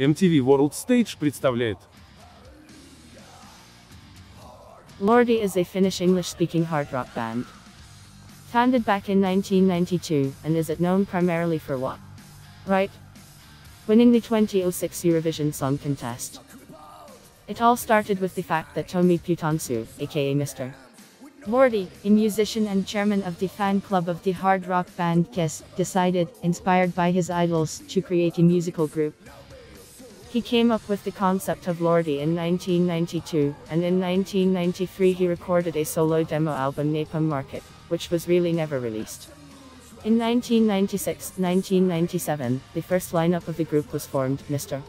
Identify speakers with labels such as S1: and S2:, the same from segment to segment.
S1: MTV World Stage представляет
S2: Lordi is a Finnish English-speaking hard rock band. Founded back in 1992, and is known primarily for what? Right? Winning the 2006 Eurovision Song Contest. It all started with the fact that Tomi Putaansuu, aka Mr. Lordi, a musician and chairman of the fan club of the hard rock band KISS, decided, inspired by his idols, to create a musical group, he came up with the concept of Lordi in 1992, and in 1993 he recorded a solo demo album Napalm Market, which was really never released. In 1996-1997, the first lineup of the group was formed, Mr.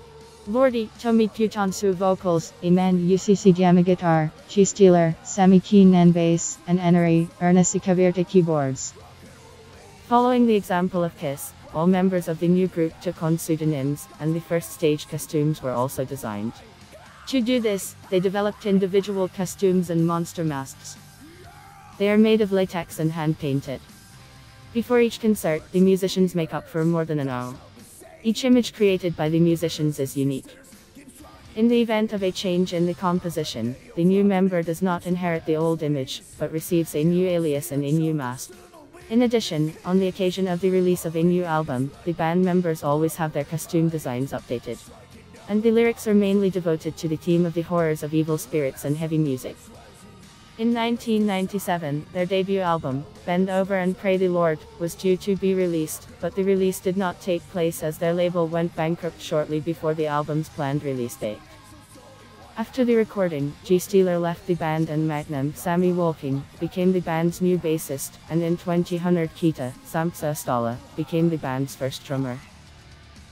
S2: Lordi, Tomi Putaansuu vocals, Iman UCC guitar, G Stealer, Sami Keinänen bass, and Enary, Erna Siikavirta keyboards. Following the example of Kiss, all members of the new group took on pseudonyms, and the first stage costumes were also designed. To do this, they developed individual costumes and monster masks. They are made of latex and hand painted. Before each concert, the musicians make up for more than an hour. Each image created by the musicians is unique. In the event of a change in the composition, the new member does not inherit the old image, but receives a new alias and a new mask. In addition, on the occasion of the release of a new album, the band members always have their costume designs updated. And the lyrics are mainly devoted to the theme of the horrors of evil spirits and heavy music. In 1997, their debut album, Bend Over and Pray the Lord, was due to be released, but the release did not take place as their label went bankrupt shortly before the album's planned release date. After the recording, G. Stealer left the band and Magnum, Sami Wolking, became the band's new bassist, and in 2000 Kita, Sampsa Astala, became the band's first drummer.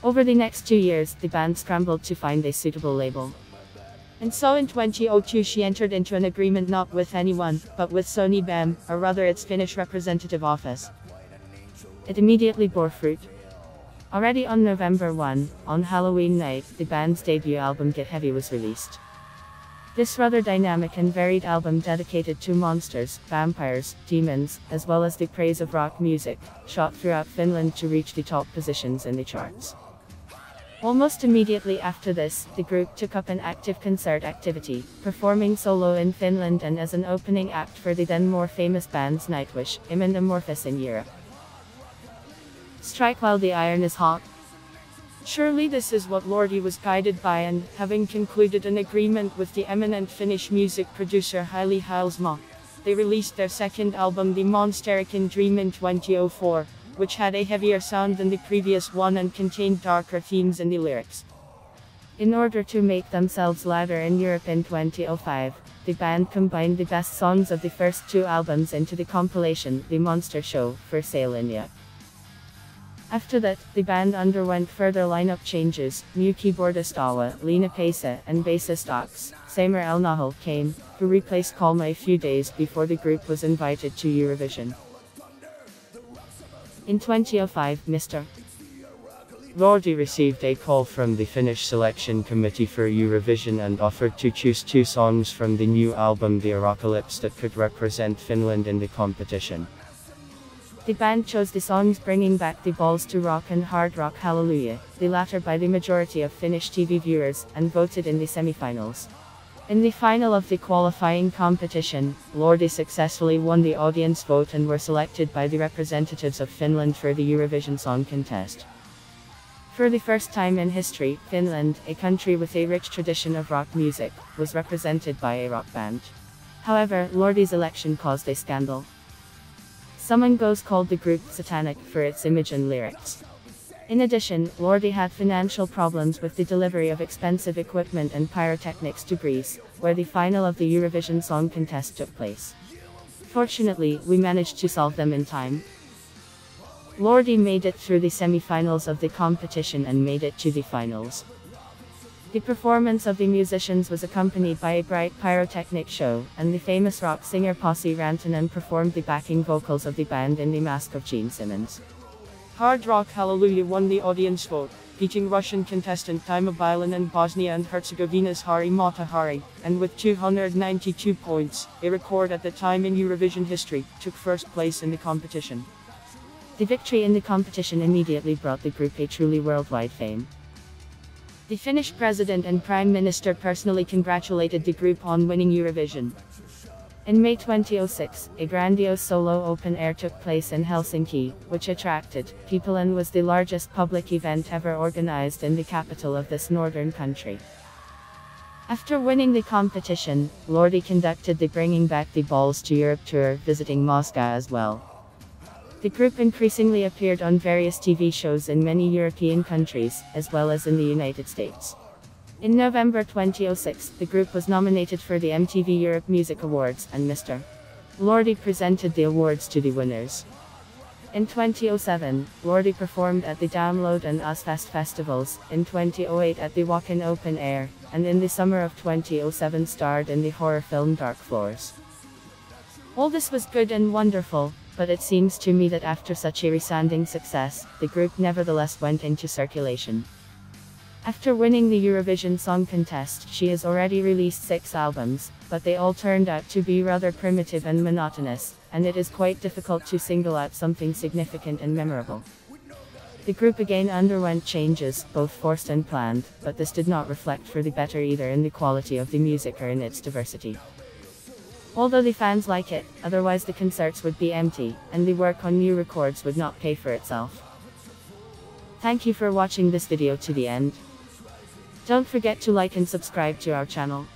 S2: Over the next two years, the band scrambled to find a suitable label. And so in 2002 she entered into an agreement not with anyone, but with Sony BMG, or rather its Finnish representative office. It immediately bore fruit. Already on November 1, on Halloween night, the band's debut album Get Heavy was released. This rather dynamic and varied album dedicated to monsters, vampires, demons, as well as the praise of rock music, shot throughout Finland to reach the top positions in the charts. Almost immediately after this, the group took up an active concert activity, performing solo in Finland and as an opening act for the then more famous bands Nightwish, and Amorphis in Europe. Strike while the iron is hot.
S3: Surely this is what Lordi was guided by and, having concluded an agreement with the eminent Finnish music producer Hiili Hiilesmaa, they released their second album The Monsterican Dream in 2004 which had a heavier sound than the previous one and contained darker themes in the lyrics.
S2: In order to make themselves louder in Europe in 2005, the band combined the best songs of the first two albums into the compilation The Monster Show for sale in Europe. After that, the band underwent further lineup changes. New keyboardist Awa, Leena Peisa, and bassist Ox, Samer El Nahal came, who replaced Kalma a few days before the group was invited to Eurovision. In 2005, Mr.
S4: Lordi received a call from the Finnish selection committee for Eurovision and offered to choose two songs from the new album The Arockalypse that could represent Finland in the competition.
S2: The band chose the songs bringing back the balls to rock and hard rock Hallelujah, the latter by the majority of Finnish TV viewers, and voted in the semifinals. In the final of the qualifying competition, Lordi successfully won the audience vote and were selected by the representatives of Finland for the Eurovision Song Contest. For the first time in history, Finland, a country with a rich tradition of rock music, was represented by a rock band. However, Lordi's election caused a scandal. Some Goes called the group satanic for its image and lyrics. In addition, Lordi had financial problems with the delivery of expensive equipment and pyrotechnics to Greece, where the final of the Eurovision Song Contest took place. Fortunately, we managed to solve them in time. Lordi made it through the semi-finals of the competition and made it to the finals. The performance of the musicians was accompanied by a bright pyrotechnic show, and the famous rock singer Posse Rantanen performed the backing vocals of the band in the mask of Gene Simmons.
S3: Hard Rock Hallelujah won the audience vote, beating Russian contestant Dima Bilan and Bosnia and Herzegovina's Hari Matahari, and with 292 points, a record at the time in Eurovision history, took first place in the competition.
S2: The victory in the competition immediately brought the group a truly worldwide fame. The Finnish president and prime minister personally congratulated the group on winning Eurovision. In May 2006, a grandiose solo open air took place in Helsinki, which attracted people and was the largest public event ever organized in the capital of this northern country. After winning the competition, Lordi conducted the Bringing Back the Balls to Europe tour, visiting Moscow as well. The group increasingly appeared on various TV shows in many European countries, as well as in the United States. In November 2006, the group was nominated for the MTV Europe Music Awards, and Mr. Lordi presented the awards to the winners. In 2007, Lordi performed at the Download and Ozzfest festivals, in 2008 at the Wacken Open Air, and in the summer of 2007 starred in the horror film Dark Floors. All this was good and wonderful, but it seems to me that after such a resounding success, the group nevertheless went into circulation. After winning the Eurovision Song Contest, she has already released six albums, but they all turned out to be rather primitive and monotonous, and it is quite difficult to single out something significant and memorable. The group again underwent changes, both forced and planned, but this did not reflect for the better either in the quality of the music or in its diversity. Although the fans like it, otherwise the concerts would be empty, and the work on new records would not pay for itself. Thank you for watching this video to the end. Don't forget to like and subscribe to our channel.